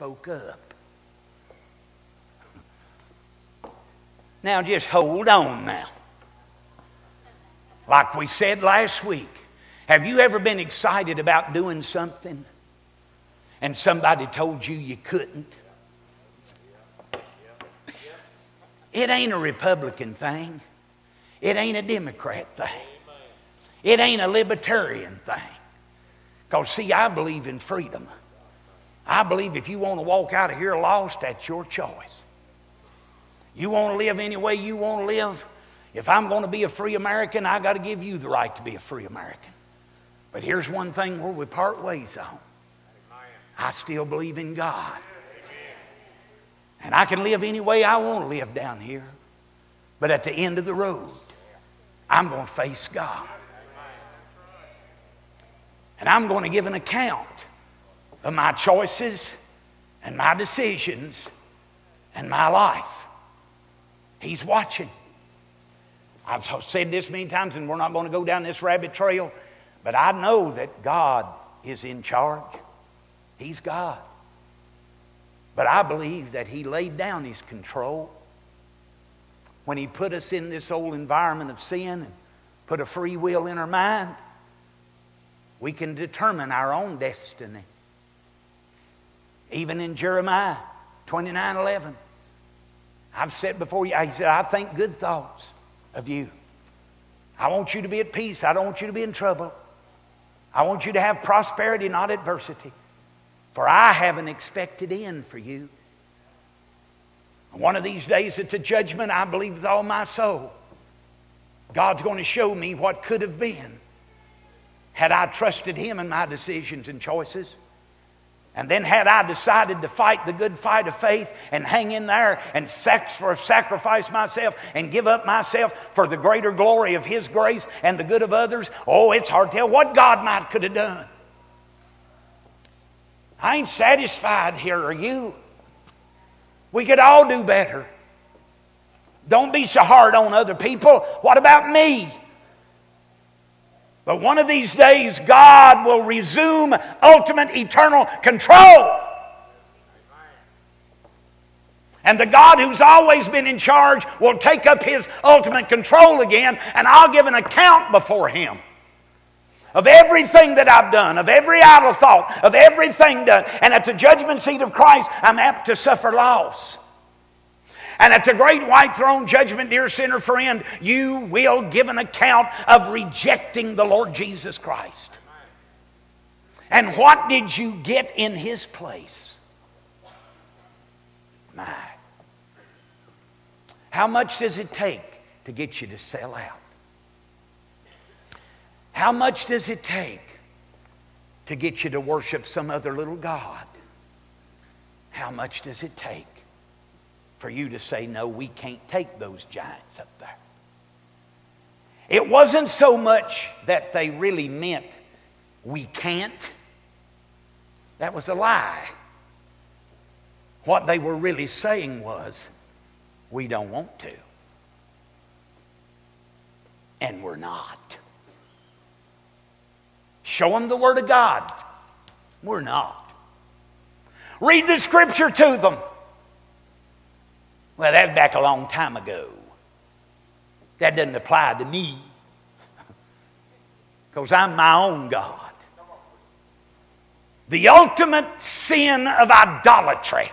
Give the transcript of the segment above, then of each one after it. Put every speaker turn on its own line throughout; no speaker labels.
spoke up. Now just hold on now. Like we said last week, have you ever been excited about doing something and somebody told you you couldn't? It ain't a Republican thing. It ain't a Democrat thing. It ain't a libertarian thing. Because, see, I believe in freedom. I believe if you want to walk out of here lost, that's your choice. You want to live any way you want to live, if I'm going to be a free American, I got to give you the right to be a free American. But here's one thing where we part ways on. I still believe in God. And I can live any way I want to live down here. But at the end of the road, I'm going to face God. And I'm going to give an account of my choices and my decisions and my life. He's watching. I've said this many times, and we're not going to go down this rabbit trail, but I know that God is in charge. He's God. But I believe that He laid down His control when He put us in this old environment of sin and put a free will in our mind. We can determine our own destiny. Even in Jeremiah 29 11, I've said before you, I said, I think good thoughts of you. I want you to be at peace. I don't want you to be in trouble. I want you to have prosperity, not adversity. For I have an expected end for you. One of these days at the judgment, I believe with all my soul, God's going to show me what could have been had I trusted Him in my decisions and choices. And then, had I decided to fight the good fight of faith and hang in there and sacrifice myself and give up myself for the greater glory of His grace and the good of others, oh, it's hard to tell what God might could have done. I ain't satisfied here, are you? We could all do better. Don't be so hard on other people. What about me? But one of these days, God will resume ultimate eternal control. And the God who's always been in charge will take up his ultimate control again, and I'll give an account before him of everything that I've done, of every idle thought, of everything done. And at the judgment seat of Christ, I'm apt to suffer loss. And at the great white throne judgment, dear sinner friend, you will give an account of rejecting the Lord Jesus Christ. And what did you get in his place? My. How much does it take to get you to sell out? How much does it take to get you to worship some other little God? How much does it take for you to say, no, we can't take those giants up there. It wasn't so much that they really meant we can't. That was a lie. What they were really saying was, we don't want to. And we're not. Show them the Word of God. We're not. Read the Scripture to them. Well, that's back a long time ago. That doesn't apply to me because I'm my own God. The ultimate sin of idolatry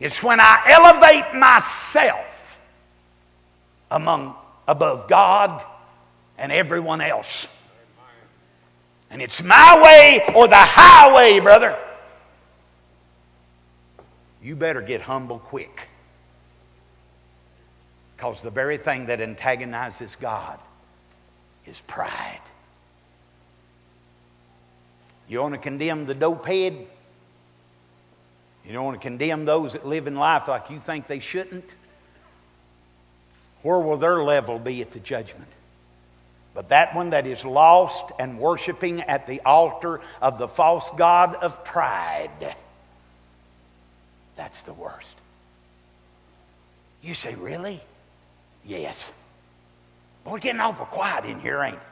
is when I elevate myself among above God and everyone else. And it's my way or the highway, brother. You better get humble quick. Because the very thing that antagonizes God is pride. You want to condemn the dopehead? You don't want to condemn those that live in life like you think they shouldn't? Where will their level be at the judgment? But that one that is lost and worshiping at the altar of the false God of pride, that's the worst. You say, really? Yes. We're getting awful quiet in here, ain't it?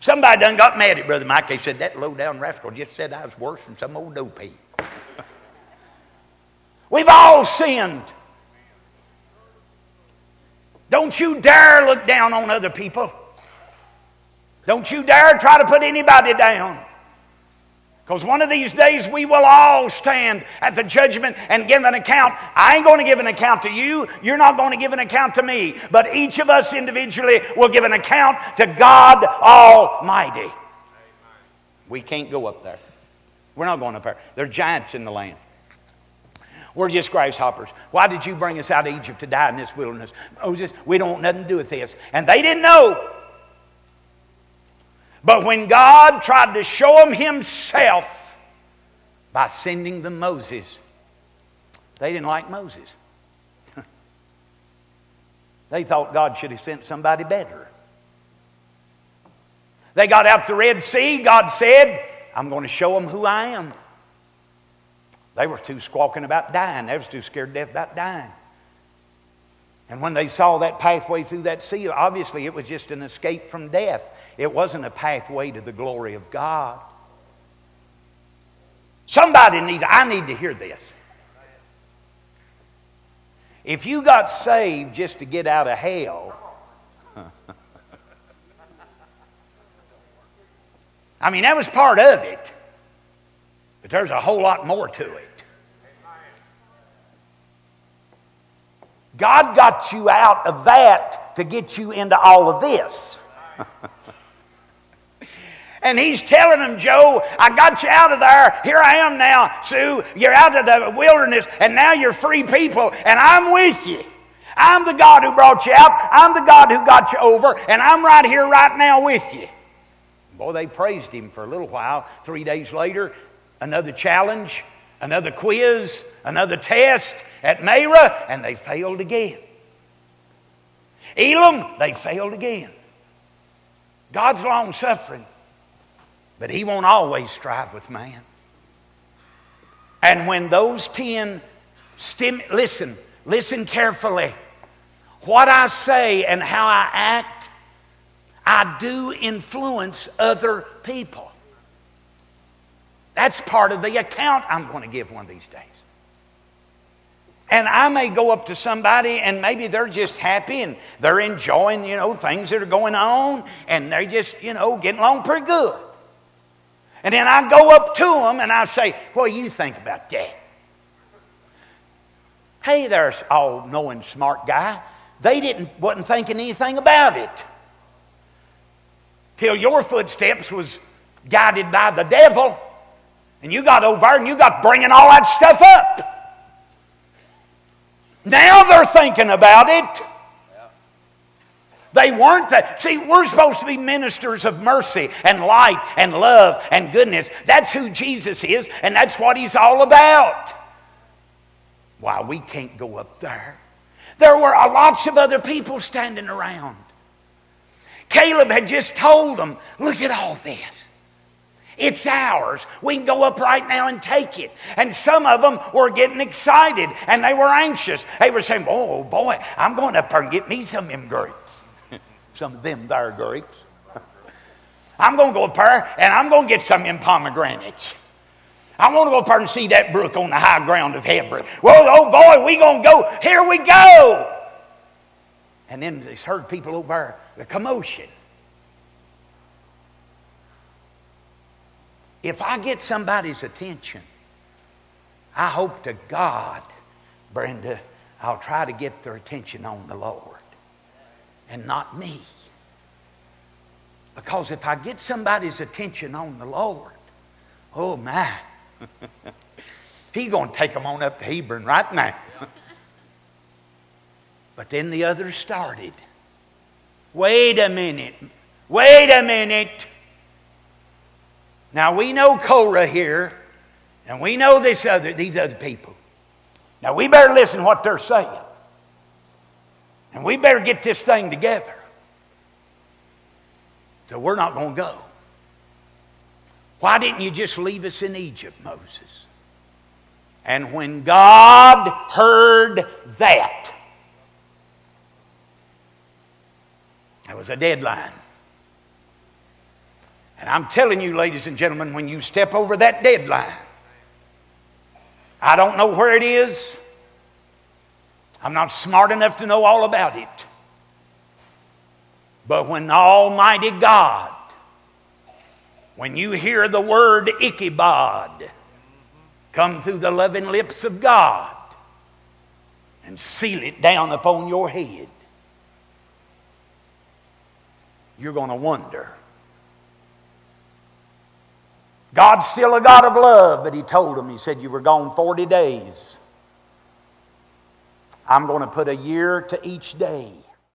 Somebody done got mad at Brother Mike. They said, that low down rascal just said I was worse than some old dopey. We've all sinned. Don't you dare look down on other people. Don't you dare try to put anybody down. Because one of these days we will all stand at the judgment and give an account. I ain't going to give an account to you. You're not going to give an account to me. But each of us individually will give an account to God Almighty. We can't go up there. We're not going up there. There are giants in the land. We're just grasshoppers. Why did you bring us out of Egypt to die in this wilderness? Moses, we don't want nothing to do with this. And they didn't know. But when God tried to show them Himself by sending them Moses, they didn't like Moses. they thought God should have sent somebody better. They got out the Red Sea. God said, I'm going to show them who I am. They were too squawking about dying. They was too scared to death about dying. And when they saw that pathway through that sea, obviously it was just an escape from death. It wasn't a pathway to the glory of God. Somebody needs, I need to hear this. If you got saved just to get out of hell, I mean, that was part of it. But there's a whole lot more to it. God got you out of that to get you into all of this. and he's telling them, Joe, I got you out of there. Here I am now, Sue. You're out of the wilderness, and now you're free people, and I'm with you. I'm the God who brought you out. I'm the God who got you over, and I'm right here right now with you. Boy, they praised him for a little while. Three days later, another challenge, another quiz, another test at Marah, and they failed again. Elim, they failed again. God's long suffering, but He won't always strive with man. And when those ten stim- listen, listen carefully. What I say and how I act, I do influence other people. That's part of the account I'm going to give one of these days. And I may go up to somebody and maybe they're just happy and they're enjoying, you know, things that are going on and they're just, you know, getting along pretty good. And then I go up to them and I say, What do you think about that? Hey, there's all knowing smart guy. They didn't wasn't thinking anything about it. Till your footsteps was guided by the devil. And you got over and you got bringing all that stuff up. Now they're thinking about it. They weren't that. See, we're supposed to be ministers of mercy and light and love and goodness. That's who Jesus is, and that's what he's all about. Why, we can't go up there. There were uh, lots of other people standing around. Caleb had just told them, Look at all this. It's ours. We can go up right now and take it. And some of them were getting excited and they were anxious. They were saying, Oh boy, I'm going up there and get me some of them grapes. some of them there grapes. I'm going to go up there and I'm going to get some of them pomegranates. I want to go up there and see that brook on the high ground of Hebron. Well, oh boy, we going to go. Here we go. And then they heard people over there, the commotion. If I get somebody's attention, I hope to God, Brenda, I'll try to get their attention on the Lord and not me. Because if I get somebody's attention on the Lord, oh my, he's going to take them on up to Hebron right now. but then the others started. Wait a minute. Wait a minute. Now we know Korah here, and we know this other, these other people. Now we better listen to what they're saying. And we better get this thing together. So we're not going to go. Why didn't you just leave us in Egypt, Moses? And when God heard that, there was a deadline. And I'm telling you, ladies and gentlemen, when you step over that deadline, I don't know where it is, I'm not smart enough to know all about it. But when Almighty God, when you hear the word Ichabod come through the loving lips of God and seal it down upon your head, you're going to wonder. God's still a God of love, but He told him, He said, You were gone 40 days. I'm going to put a year to each day.